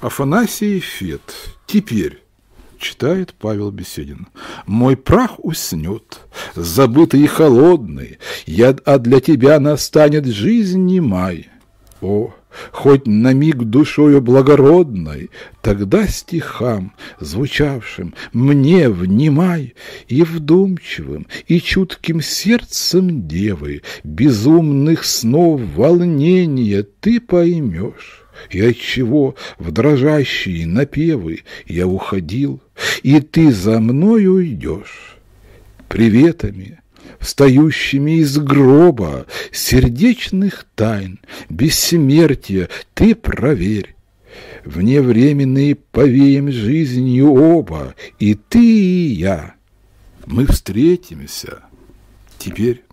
Афанасий Фет. Теперь читает Павел Беседин. Мой прах уснет, забытый и холодный, я, а для тебя настанет жизнь немай. О, хоть на миг душою благородной, Тогда стихам, звучавшим, мне внимай, И вдумчивым, и чутким сердцем девы Безумных снов волнения ты поймешь. И отчего в дрожащие напевы я уходил, И ты за мной уйдешь приветами, встающими из гроба сердечных тайн, бессмертия ты проверь. Вневременные повеем жизнью оба, и ты, и я. Мы встретимся теперь.